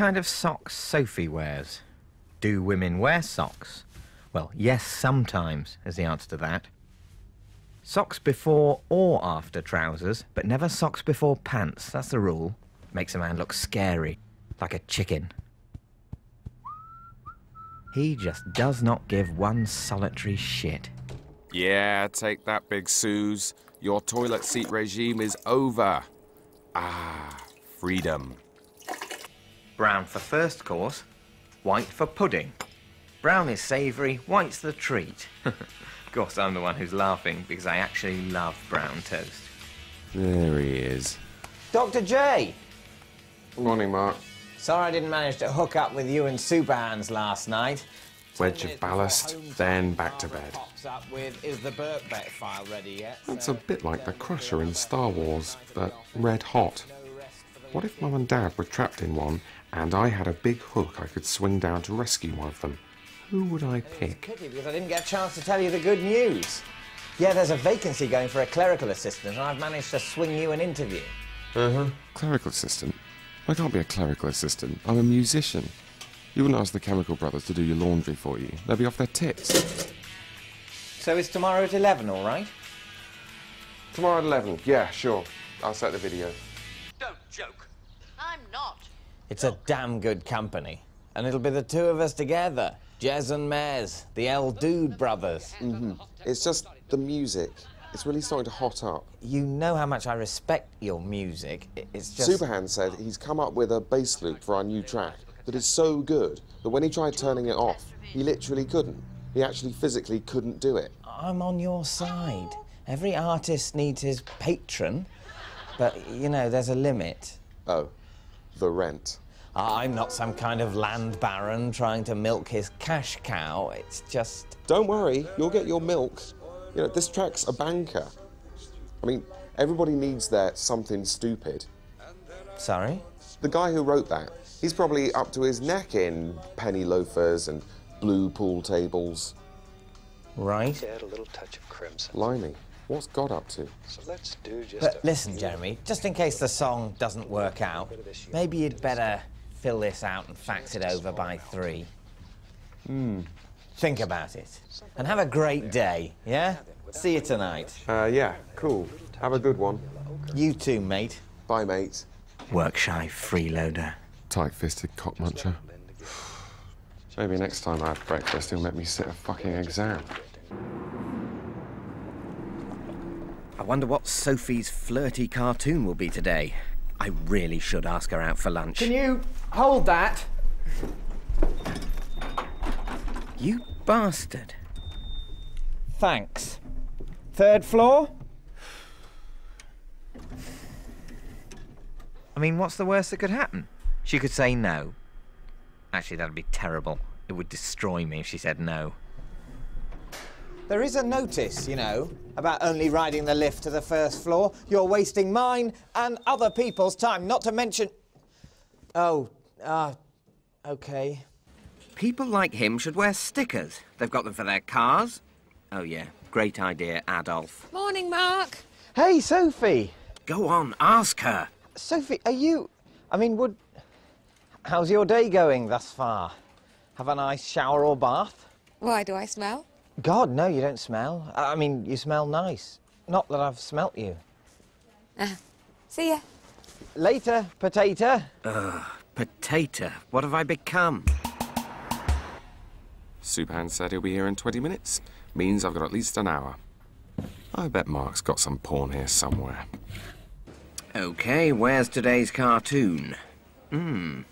kind of socks Sophie wears. Do women wear socks? Well, yes, sometimes, is the answer to that. Socks before or after trousers, but never socks before pants. That's the rule. Makes a man look scary, like a chicken. He just does not give one solitary shit. Yeah, take that, Big Suze. Your toilet seat regime is over. Ah, freedom. Brown for first course, white for pudding. Brown is savoury, white's the treat. of course, I'm the one who's laughing because I actually love brown toast. There he is. Dr. J! Morning, Mark. Sorry I didn't manage to hook up with you and Super Hans last night. Wedge of ballast, then back to bed. Pops up with, is the Birkbeck file ready yet? It's a bit like the Crusher in Star Wars, but red hot. What if Mum and Dad were trapped in one and I had a big hook I could swing down to rescue one of them? Who would I pick? Pity because I didn't get a chance to tell you the good news. Yeah, there's a vacancy going for a clerical assistant, and I've managed to swing you an interview. Uh-huh. Clerical assistant? I can't be a clerical assistant. I'm a musician. You wouldn't ask the Chemical Brothers to do your laundry for you. They'd be off their tits. So it's tomorrow at 11, all right? Tomorrow at 11. Yeah, sure. I'll set the video. Don't joke. It's a damn good company. And it'll be the two of us together. Jez and Mez, the El Dude brothers. Mm -hmm. It's just the music. It's really starting to hot up. You know how much I respect your music. It's just. Super Hans said he's come up with a bass loop for our new track that is so good that when he tried turning it off, he literally couldn't. He actually physically couldn't do it. I'm on your side. Every artist needs his patron, but you know, there's a limit. Oh, the rent. Uh, I'm not some kind of land baron trying to milk his cash cow. It's just. Don't worry, you'll get your milk. You know, this track's a banker. I mean, everybody needs their something stupid. Sorry? The guy who wrote that, he's probably up to his neck in penny loafers and blue pool tables. Right. Add a little touch of crimson. Blimey, what's God up to? So let's do just But a listen, Jeremy, just in case the song doesn't work out, maybe you'd better fill this out and fax it over by three. Hmm. Think about it. And have a great day, yeah? See you tonight. Uh, yeah, cool. Have a good one. You too, mate. Bye, mate. Workshy freeloader. Tight-fisted cockmuncher. Maybe next time I have breakfast, he'll make me sit a fucking exam. I wonder what Sophie's flirty cartoon will be today. I really should ask her out for lunch. Can you hold that? You bastard. Thanks. Third floor? I mean, what's the worst that could happen? She could say no. Actually, that'd be terrible. It would destroy me if she said no. There is a notice, you know, about only riding the lift to the first floor. You're wasting mine and other people's time, not to mention. Oh, ah, okay. People like him should wear stickers. They've got them for their cars. Oh, yeah, great idea, Adolf. Morning, Mark. Hey, Sophie. Go on, ask her. Sophie, are you. I mean, would. How's your day going thus far? Have a nice shower or bath? Why do I smell? God, no, you don't smell. I mean, you smell nice. Not that I've smelt you. See ya. Later, potato. Ugh, Potato, what have I become? Super Hans said he'll be here in 20 minutes. Means I've got at least an hour. I bet Mark's got some porn here somewhere. Okay, where's today's cartoon? Hmm,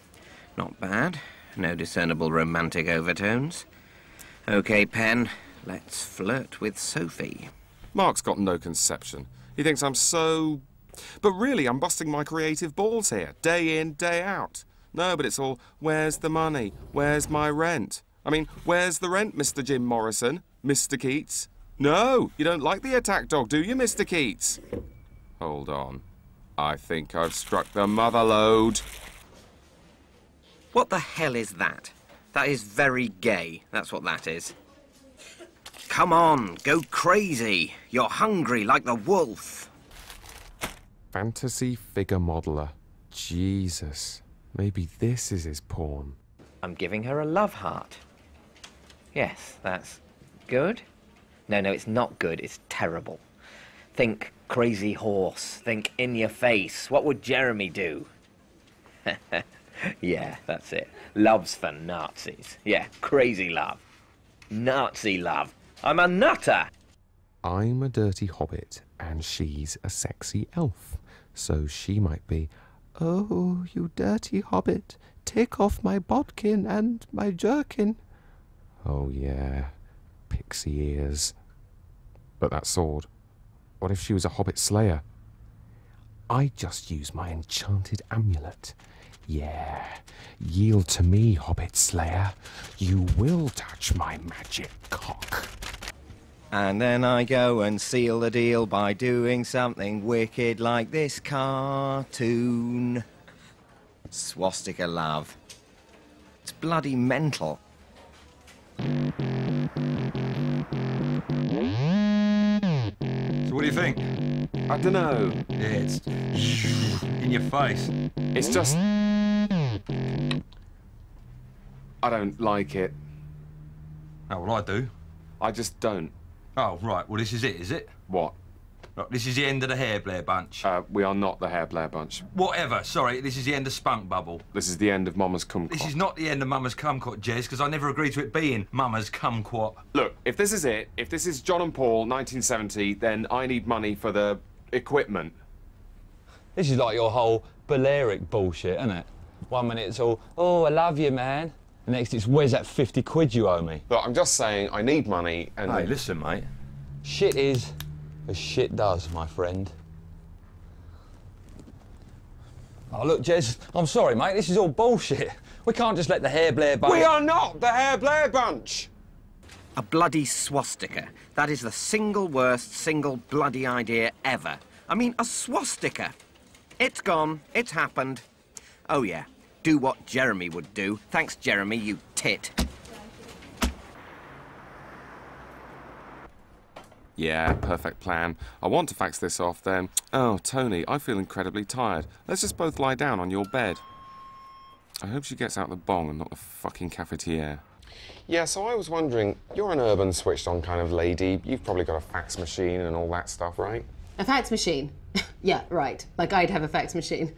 not bad. No discernible romantic overtones. Okay, Pen, let's flirt with Sophie. Mark's got no conception. He thinks I'm so. But really, I'm busting my creative balls here, day in, day out. No, but it's all, where's the money? Where's my rent? I mean, where's the rent, Mr. Jim Morrison? Mr. Keats? No, you don't like the attack dog, do you, Mr. Keats? Hold on. I think I've struck the mother lode. What the hell is that? That is very gay, that's what that is. Come on, go crazy. You're hungry like the wolf. Fantasy figure modeler. Jesus. Maybe this is his pawn. I'm giving her a love heart. Yes, that's good. No, no, it's not good. It's terrible. Think crazy horse. Think in your face. What would Jeremy do? yeah, that's it. Love's for Nazis. Yeah, crazy love. Nazi love. I'm a nutter. I'm a dirty hobbit and she's a sexy elf. So she might be, Oh, you dirty hobbit, take off my bodkin and my jerkin. Oh, yeah, pixie ears. But that sword, what if she was a hobbit slayer? I just use my enchanted amulet. Yeah, yield to me, hobbit slayer. You will touch my magic cock. And then I go and seal the deal by doing something wicked like this cartoon. Swastika love. It's bloody mental. So what do you think? I don't know. Yeah, it's in your face. It's just. I don't like it. Oh, well, I do. I just don't. Oh, right. Well, this is it, is it? What? Right, this is the end of the hair Blair bunch. Uh, we are not the Hair Blair Bunch. Whatever. Sorry, this is the end of Spunk Bubble. This is the end of Mama's Kumquat. This is not the end of Mama's Kumquat, Jez, because I never agreed to it being Mama's Kumquat. Look, if this is it, if this is John and Paul, 1970, then I need money for the equipment. This is like your whole Balearic bullshit, isn't it? One minute it's all, oh, I love you, man. The next it's, where's that 50 quid you owe me? Look, I'm just saying I need money and. Hey, listen, mate. Shit is as shit does, my friend. Oh, look, Jez, I'm sorry, mate. This is all bullshit. We can't just let the hair Blair bunch. We are not the Hair Blair Bunch! A bloody swastika. That is the single worst, single bloody idea ever. I mean, a swastika. It's gone. It's happened. Oh, yeah. Do what Jeremy would do. Thanks, Jeremy, you tit. Yeah, perfect plan. I want to fax this off then. Oh, Tony, I feel incredibly tired. Let's just both lie down on your bed. I hope she gets out the bong and not the fucking cafetiere. Yeah, so I was wondering, you're an urban switched on kind of lady. You've probably got a fax machine and all that stuff, right? A fax machine? yeah, right. Like I'd have a fax machine.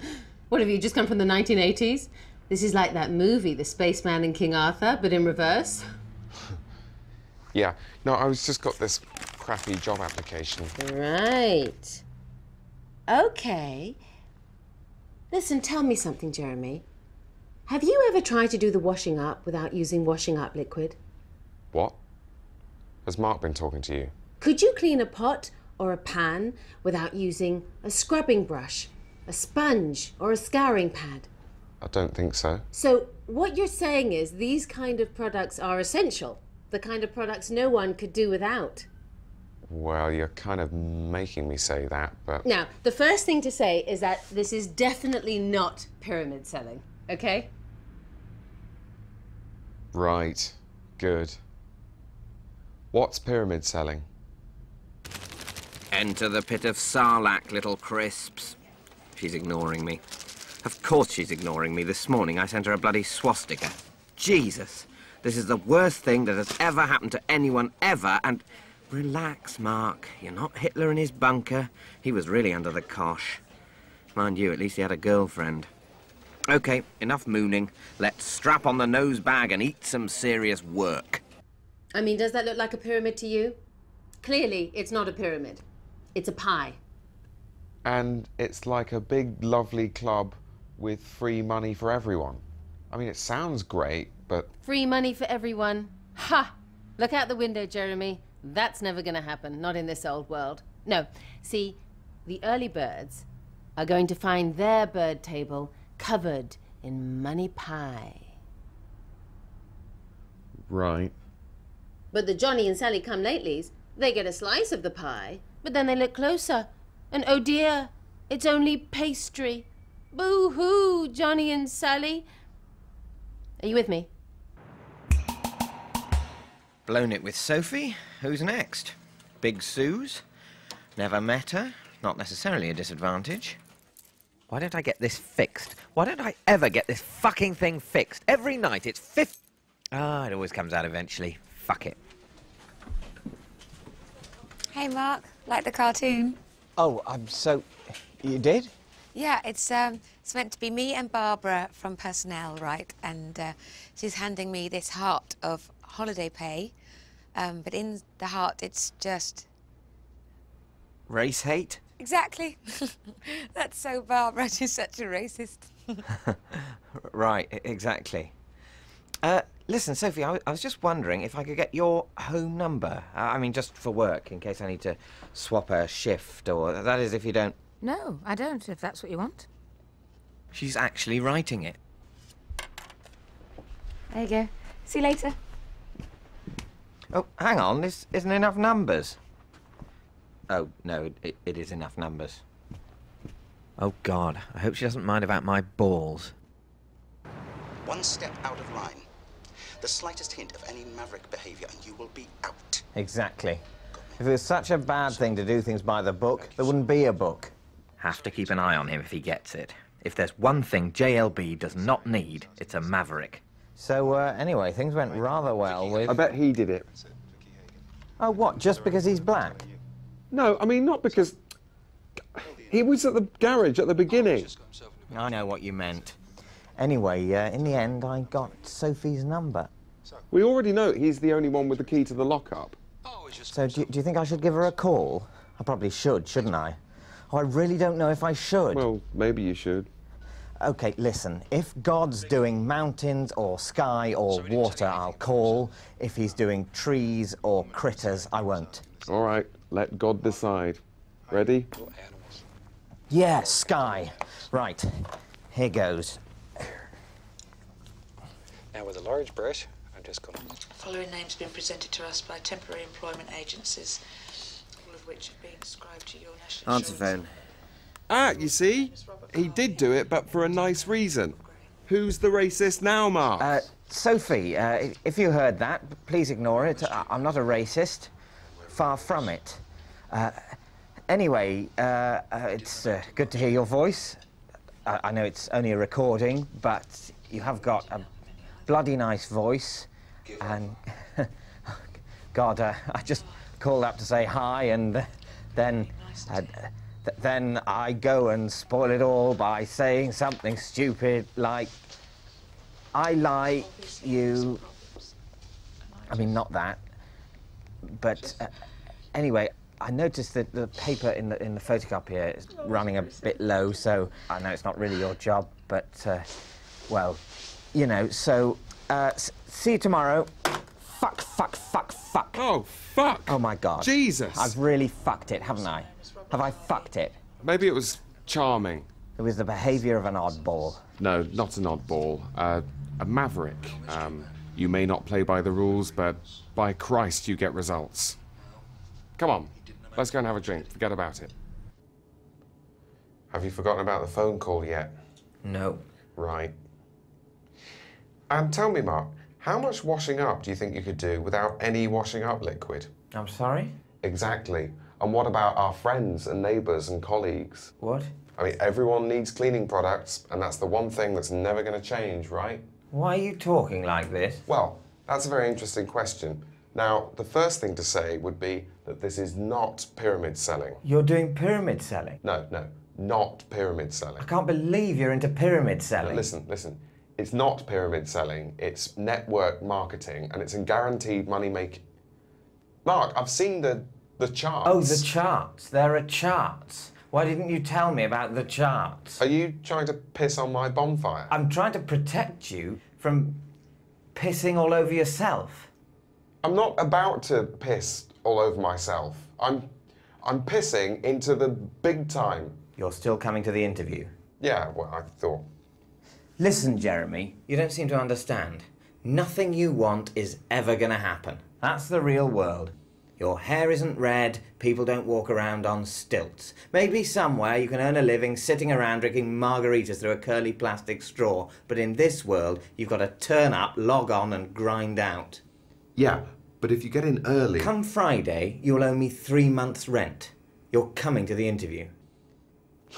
What have you just come from the 1980s? This is like that movie, The Spaceman and King Arthur, but in reverse. Yeah. No, I was just got this crappy job application. Right. Okay. Listen, tell me something, Jeremy. Have you ever tried to do the washing up without using washing up liquid? What? Has Mark been talking to you? Could you clean a pot or a pan without using a scrubbing brush, a sponge, or a scouring pad? I don't think so. So, what you're saying is these kind of products are essential, the kind of products no one could do without. Well, you're kind of making me say that, but. Now, the first thing to say is that this is definitely not pyramid selling, okay? Right. Good. What's pyramid selling? Enter the pit of Sarlacc, little crisps. She's ignoring me. Of course she's ignoring me. This morning I sent her a bloody swastika. Jesus. This is the worst thing that has ever happened to anyone ever, and... Relax, Mark. You're not Hitler in his bunker. He was really under the cosh. Mind you, at least he had a girlfriend. Okay, enough mooning. Let's strap on the nose bag and eat some serious work. I mean, does that look like a pyramid to you? Clearly, it's not a pyramid. It's a pie. And it's like a big, lovely club with free money for everyone. I mean, it sounds great, but Free money for everyone. Ha! Look out the window, Jeremy. That's never going to happen, not in this old world. No, see, the early birds are going to find their bird table covered in money pie. right. But the Johnny and Sally come latelys, they get a slice of the pie, but then they look closer. And oh dear, it's only pastry. Boo hoo, Johnny and Sally. Are you with me? Blown it with Sophie. Who's next? Big Suze? Never met her. Not necessarily a disadvantage. Why don't I get this fixed? Why don't I ever get this fucking thing fixed? Every night it's fifth. Ah, it always comes out eventually. Fuck it. Hey, Mark. Like the cartoon? Oh, I'm so. You did? Yeah, it's um, it's meant to be me and Barbara from personnel, right? And uh, she's handing me this heart of holiday pay, um, but in the heart, it's just Race hate? exactly. That's so Barbara. She's such a racist. Right, exactly. Uh, listen, Sophie, I, w- I was just wondering if I could get your home number. Uh, I mean, just for work, in case I need to swap a shift, or that is if you don't. No, I don't, if that's what you want. She's actually writing it. There you go. See you later. Oh, hang on, this isn't enough numbers. Oh, no, it, it is enough numbers. Oh, God, I hope she doesn't mind about my balls. One step out of line. The slightest hint of any maverick behavior, and you will be out. Exactly. If it was such a bad thing to do things by the book, there wouldn't be a book. Have to keep an eye on him if he gets it. If there's one thing JLB does not need, it's a maverick. So, uh, anyway, things went rather well with. I bet he did it. Oh, what? Just because he's black? No, I mean, not because. He was at the garage at the beginning. I know what you meant. Anyway, uh, in the end, I got Sophie's number. We already know he's the only one with the key to the lockup. So, do, do you think I should give her a call? I probably should, shouldn't I? Oh, I really don't know if I should. Well, maybe you should. Okay, listen. If God's doing mountains or sky or water, I'll call. If he's doing trees or critters, I won't. All right, let God decide. Ready? Yeah, sky. Right. Here goes. Now with a large brush, I'm just going to Following names have been presented to us by temporary employment agencies, all of which have been ascribed to your national Answer phone. Ah, you see? He did do it, but for a nice reason. Who's the racist now, Mark? Uh, Sophie, uh, if you heard that, please ignore it. I- I'm not a racist. Far from it. Uh, anyway, uh, uh, it's uh, good to hear your voice. I, I know it's only a recording, but you have got a bloody nice voice. And, God, uh, I just called up to say hi, and uh, then, uh, th- then I go and spoil it all by saying something stupid like, I like you. I mean, not that. But uh, anyway, I noticed that the paper in the in the photocopier is running a bit low, so I know it's not really your job, but uh, well, you know. So uh, see you tomorrow. Fuck, fuck, fuck, fuck. Oh, fuck. Oh my God. Jesus. I've really fucked it, haven't I? Have I fucked it? Maybe it was charming. It was the behaviour of an oddball. No, not an oddball. Uh, a maverick. Um, you may not play by the rules, but by Christ, you get results. Come on, let's go and have a drink. Forget about it. Have you forgotten about the phone call yet? No. Right. And tell me, Mark, how much washing up do you think you could do without any washing up liquid? I'm sorry? Exactly. And what about our friends and neighbours and colleagues? What? I mean, everyone needs cleaning products, and that's the one thing that's never going to change, right? Why are you talking like this? Well, that's a very interesting question. Now, the first thing to say would be that this is not pyramid selling. You're doing pyramid selling. No, no, not pyramid selling. I can't believe you're into pyramid selling. Listen, listen. It's not pyramid selling, it's network marketing, and it's a guaranteed money making. Mark, I've seen the, the charts. Oh, the charts. There are charts. Why didn't you tell me about the charts? Are you trying to piss on my bonfire? I'm trying to protect you from pissing all over yourself. I'm not about to piss all over myself. I'm, I'm pissing into the big time. You're still coming to the interview. Yeah, well, I thought. Listen, Jeremy, you don't seem to understand. Nothing you want is ever going to happen. That's the real world. Your hair isn't red, people don't walk around on stilts. Maybe somewhere you can earn a living sitting around drinking margaritas through a curly plastic straw, but in this world, you've got to turn up, log on, and grind out. Yeah, but if you get in early. Come Friday, you'll owe me three months' rent. You're coming to the interview.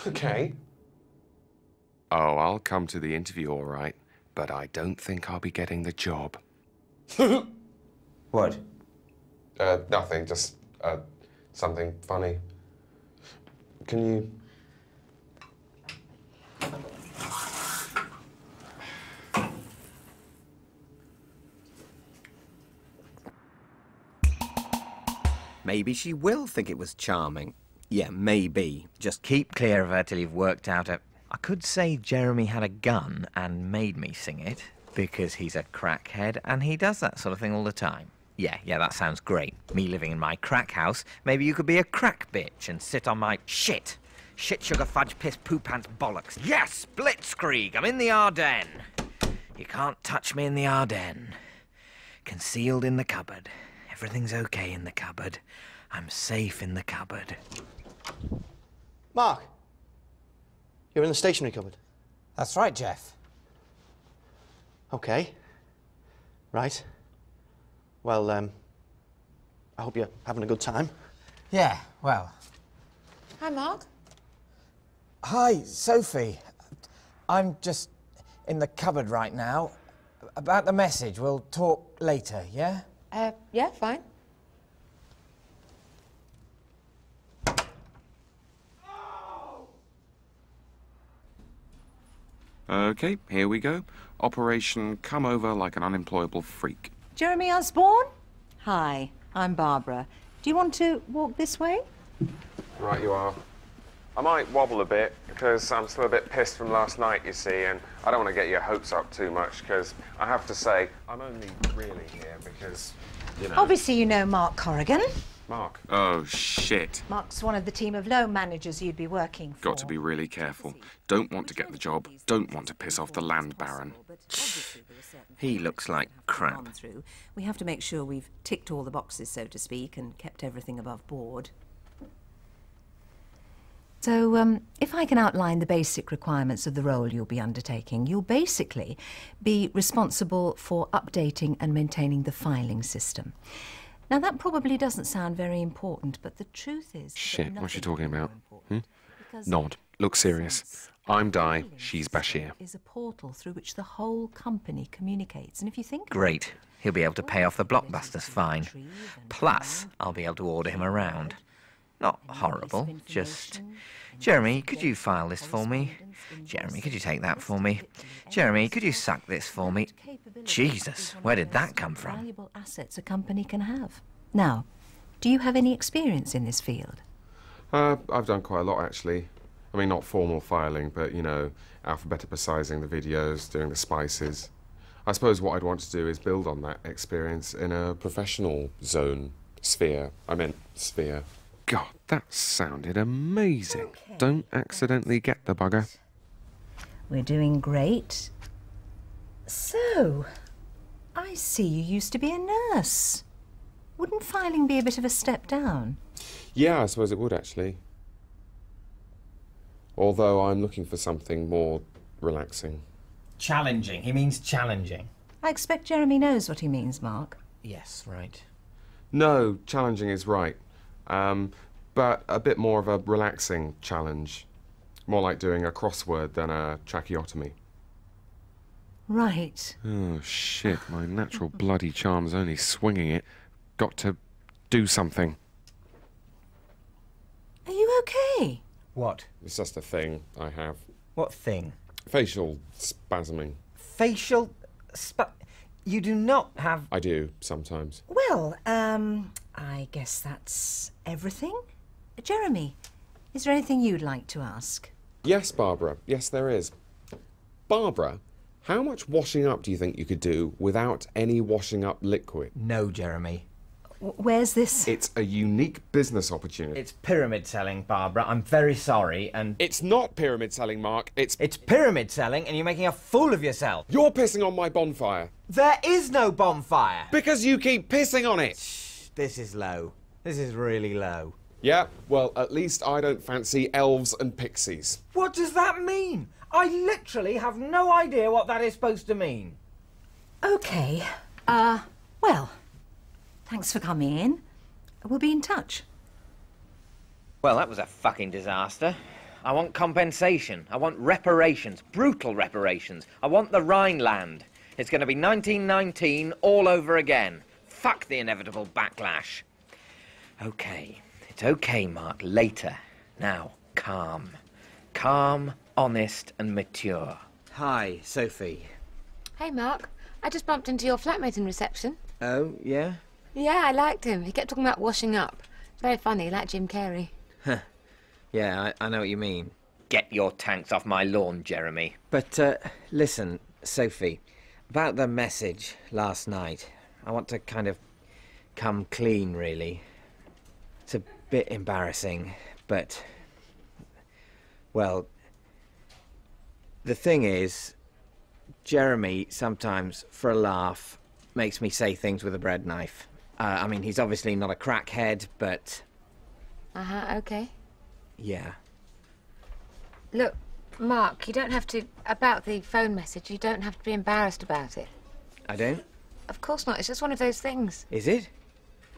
Okay. Oh, I'll come to the interview all right, but I don't think I'll be getting the job. What? Uh, nothing, just uh, something funny. Can you. Maybe she will think it was charming. Yeah, maybe. Just keep clear of her till you've worked out a. I could say Jeremy had a gun and made me sing it because he's a crackhead and he does that sort of thing all the time. Yeah, yeah, that sounds great. Me living in my crack house. Maybe you could be a crack bitch and sit on my shit. Shit, sugar, fudge, piss, poo pants, bollocks. Yes, Blitzkrieg, I'm in the Ardennes. You can't touch me in the Ardennes. Concealed in the cupboard. Everything's okay in the cupboard. I'm safe in the cupboard. Mark, you're in the stationery cupboard. That's right, Jeff. Okay. Right. Well, um, I hope you're having a good time. Yeah, well. Hi, Mark. Hi, Sophie. I'm just in the cupboard right now. About the message, we'll talk later, yeah? Uh, yeah, fine. Okay, here we go. Operation Come Over Like an Unemployable Freak. Jeremy Osborne? Hi, I'm Barbara. Do you want to walk this way? Right, you are. I might wobble a bit because I'm still a bit pissed from last night, you see, and I don't want to get your hopes up too much because I have to say, I'm only really here because, you know. Obviously, you know Mark Corrigan. Mark. Oh, shit. Mark's one of the team of loan managers you'd be working for. Got to be really careful. Don't want to get the job. Don't want to piss off the land baron. He looks like crap. We have to make sure we've ticked all the boxes, so to speak, and kept everything above board. So, um, if I can outline the basic requirements of the role you'll be undertaking, you'll basically be responsible for updating and maintaining the filing system. Now, that probably doesn't sound very important, but the truth is. Shit, what's she talking about? Hmm? Nod. Look serious. I'm Di. She's Bashir. is a portal through which the whole company communicates. And if you think Great. He'll be able to pay off the blockbusters fine. Plus, I'll be able to order him around. Not horrible, just. Jeremy, could you file this for me? Jeremy, could you take that for me? Jeremy, could you suck this for me? Jesus, where did that come from? valuable assets a company can have. Now, do you have any experience in this field? Uh, I've done quite a lot, actually. I mean, not formal filing, but, you know, alphabetizing the videos, doing the spices. I suppose what I'd want to do is build on that experience in a professional zone, sphere. I meant sphere. God, that sounded amazing. Don't accidentally get the bugger. We're doing great. So, I see you used to be a nurse. Wouldn't filing be a bit of a step down? Yeah, I suppose it would, actually. Although I'm looking for something more relaxing. Challenging. He means challenging. I expect Jeremy knows what he means, Mark. Yes, right. No, challenging is right. Um, but a bit more of a relaxing challenge. More like doing a crossword than a tracheotomy. Right. Oh, shit. My natural bloody charm's only swinging it. Got to do something. Are you okay? What? It's just a thing I have. What thing? Facial spasming. Facial. Sp- you do not have. I do, sometimes. Well, um, I guess that's everything. Jeremy, is there anything you'd like to ask? Yes, Barbara. Yes, there is. Barbara, how much washing up do you think you could do without any washing up liquid? No, Jeremy. W- where's this? It's a unique business opportunity. It's pyramid selling, Barbara. I'm very sorry, and. It's not pyramid selling, Mark. It's. It's pyramid selling, and you're making a fool of yourself. You're pissing on my bonfire. There is no bonfire! Because you keep pissing on it! This is low. This is really low. Yeah, well, at least I don't fancy elves and pixies. What does that mean? I literally have no idea what that is supposed to mean. Okay. Uh, well, thanks for coming in. We'll be in touch. Well, that was a fucking disaster. I want compensation. I want reparations, brutal reparations. I want the Rhineland. It's going to be 1919 all over again. Fuck the inevitable backlash. Okay, it's okay, Mark. Later. Now, calm. Calm, honest, and mature. Hi, Sophie. Hey, Mark. I just bumped into your flatmate in reception. Oh, yeah? Yeah, I liked him. He kept talking about washing up. It's very funny, like Jim Carrey. Huh. Yeah, I, I know what you mean. Get your tanks off my lawn, Jeremy. But, uh, listen, Sophie, about the message last night, I want to kind of come clean, really. It's a bit embarrassing, but. Well, the thing is, Jeremy sometimes, for a laugh, makes me say things with a bread knife. Uh, I mean, he's obviously not a crackhead, but Uh huh, okay. yeah. Look, Mark, you don't have to. About the phone message, you don't have to be embarrassed about it. I don't? Of course not. It's just one of those things. Is it?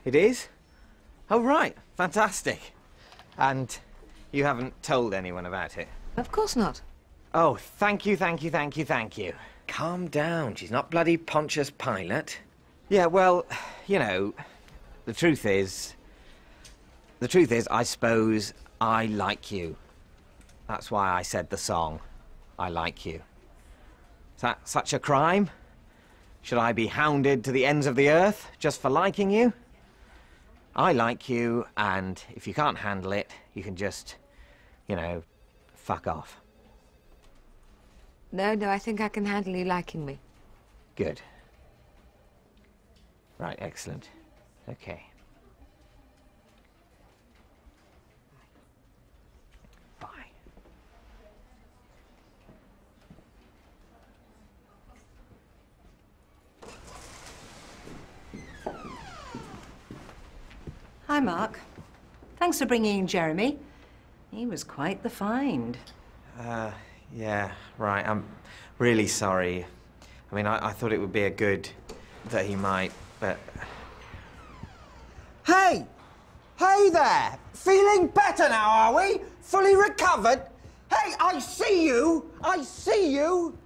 It is? Oh, right. Fantastic. And you haven't told anyone about it? Of course not. Oh, thank you, thank you, thank you, thank you. Calm down. She's not bloody Pontius Pilate. Yeah, well, you know, the truth is. The truth is, I suppose I like you. That's why I said the song, I like you. Is that such a crime? Should I be hounded to the ends of the earth just for liking you? I like you, and if you can't handle it, you can just, you know, fuck off. No, no, I think I can handle you liking me. Good. Right, excellent. Okay. Hi, Mark. Thanks for bringing in Jeremy. He was quite the find. Uh, yeah, right. I'm really sorry. I mean, I, I thought it would be a good that he might, but. Hey! Hey there! Feeling better now, are we? Fully recovered? Hey, I see you! I see you!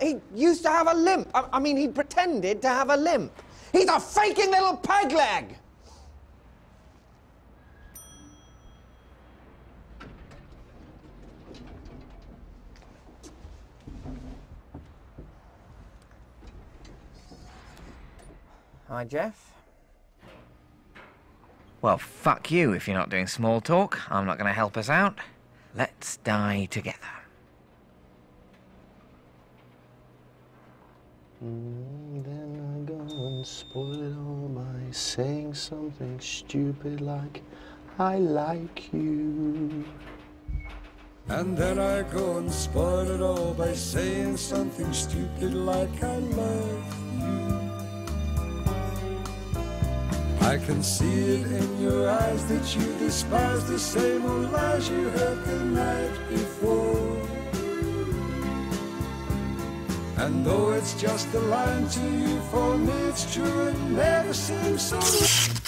He used to have a limp. I, I mean, he pretended to have a limp. He's a faking little peg leg! Hi, Jeff. Well, fuck you if you're not doing small talk. I'm not going to help us out. Let's die together. Mm, then I go and spoil it all by saying something stupid like, I like you. And then I go and spoil it all by saying something stupid like I love you. I can see it in your eyes that you despise the same old lies you heard the night before. And though it's just a line to you, for me it's true, it never seems so.